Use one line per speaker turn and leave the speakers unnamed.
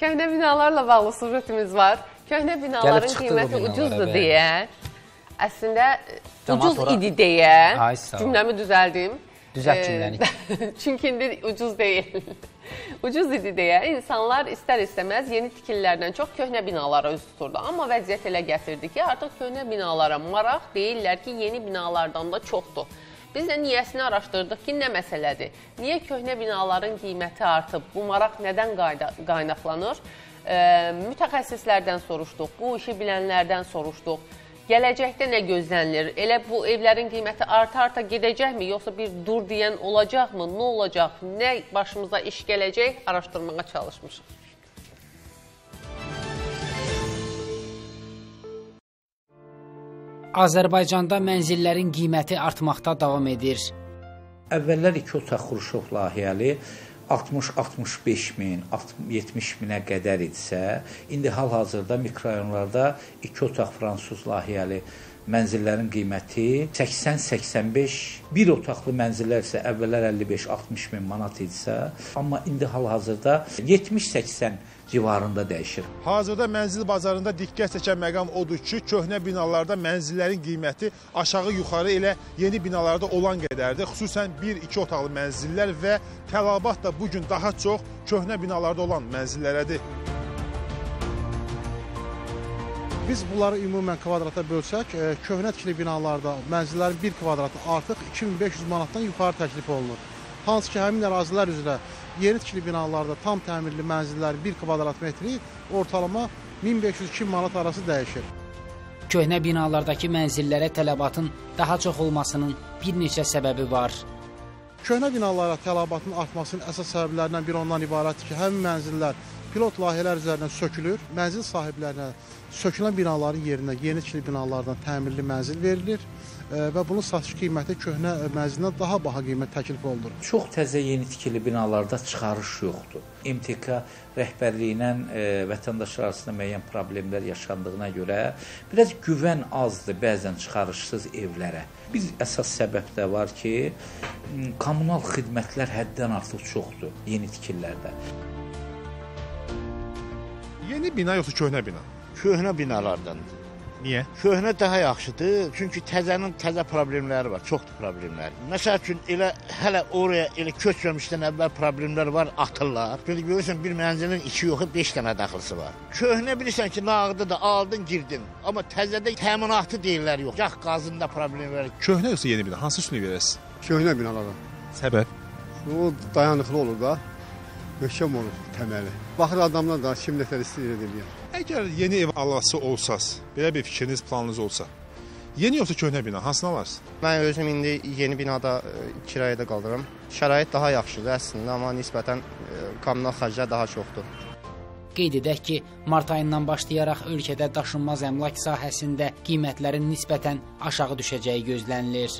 Köhnə binalarla bağlı sujetimiz var. Köhnə binaların qiyməti ucuzdur deyə, əslində
Camaat
ucuz
ora-
idi deyə
Ay,
cümləmi düzəldim.
Düzəlt cümləni.
Çünki indi ucuz deyil. ucuz idi deyə insanlar istər-istəməz yeni tikililərdən çox köhnə binalara üz tuturdu. Amma vəziyyət elə gətirdi ki, artıq köhnə binalara maraq deyirlər ki, yeni binalardan da çoxdur. Biz də niyəsini araşdırdıq ki, nə məsələdir? Niyə köhnə binaların qiyməti artıb? Bu maraq nədən qaynaqlanır? E, mütəxəssislərdən soruşduq, bu işi bilənlərdən soruşduq. Gələcəkdə nə gözlənilir? Elə bu evlərin qiyməti arta-arta gedəcəkmi, yoxsa bir dur deyən olacaqmı? Nə olacaq? Nə başımıza iş gələcək? Araşdırmağa çalışmışıq.
Azərbaycanda mənzillərin qiyməti artmaqda davam edir.
Əvvəllər 2 otaq Xruşov layihəli 60-65 min, 70 minə qədər idisə, indi hal-hazırda mikrorayonlarda 2 otaq fransız layihəli mənzillərin qiyməti 80-85, bir otaqlı mənzillər isə əvvəllər 55-60 min manat idisə, amma indi hal-hazırda 70-80 civarında dəyişir.
Hazırda mənzil bazarında diqqət çəkən məqam odur ki, köhnə binalarda mənzillərin qiyməti aşağı-yuxarı elə yeni binalarda olan qədərdir. Xüsusən 1-2 otaqlı mənzillər və tələbat da bu gün daha çox köhnə binalarda olan mənzillərədir.
Biz bunları ümumən kvadrata bölsək, e, köhnə tikili binalarda mənzillərin 1 kvadratı artıq 2500 manatdan yuxarı təklif olunur. Hansı ki, həmin ərazilər üzrə yeni tikili binalarda tam təmirli mənzillərin 1 kvadrat metri ortalama 1500-2000 manat arası dəyişir.
Köhnə binalardakı mənzillərə tələbatın daha çox olmasının bir neçə səbəbi var.
Köhnə binalara tələbatın artmasının əsas səbəblərindən biri ondan ibarətdir ki, həmin mənzillər pilot layihələr üzərindən sökülür. Mənzil sahiblərinə sökülən binaların yerinə yeni tikili binalardan təmirli mənzil verilir e, və bunun satış qiyməti köhnə mənzildən daha baha qiymət təklif olunur.
Çox təzə yeni tikili binalarda çıxarış yoxdur. MTK rəhbərliyi ilə e, vətəndaşlar arasında müəyyən problemlər yaşandığına görə biraz güvən azdır bəzən çıxarışsız evlərə. Bir əsas səbəb də var ki, kommunal xidmətlər həddən artıq çoxdur yeni tikililərdə.
Yeni bina yoxsa köhnə bina?
köhnə binalardan.
Niyə?
Köhnə daha yaxşıdır, çünki təzənin təzə problemləri var, çoxdur problemləri. Məsəl üçün elə hələ oraya elə köçməmişdən əvvəl problemlər var, atırlar. Bir görürsən bir mənzilin 2 yoxu 5 dənə daxılısı var. Köhnə bilirsən ki, nağdı da aldın, girdin. Amma təzədə təminatı deyirlər yox. Gah qazında problem var.
Köhnə yoxsa yeni bina? Hansı üstünlük verəsiz?
Köhnə binalara.
Səbəb?
O dayanıqlı olur da. Möhkəm olur təməli. Baxır adamlar da kim nətər istəyir edir.
Əgər yeni ev alası olsaz, belə bir fikriniz, planınız olsa, yeni yoxsa köhnə bina, hansını alarsınız?
Mən özüm indi yeni binada e, kirayədə qalıram. Şərait daha yaxşıdır əslində, amma nisbətən e, kommunal xərclər daha çoxdur.
Qeyd edək ki, mart ayından başlayaraq ölkədə daşınmaz əmlak sahəsində qiymətlərin nisbətən aşağı düşəcəyi gözlənilir.